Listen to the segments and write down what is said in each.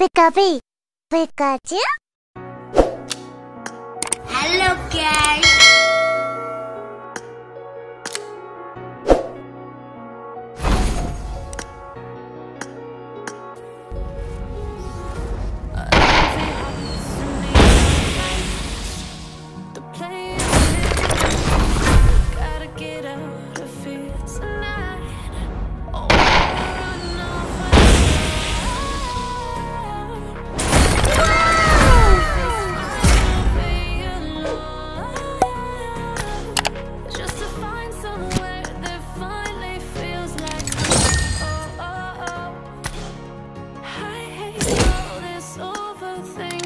Pikachu? Hello guys! the things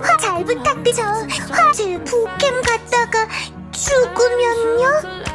화 잘 부탁드죠. 화 제 부캠 갔다가 죽으면요?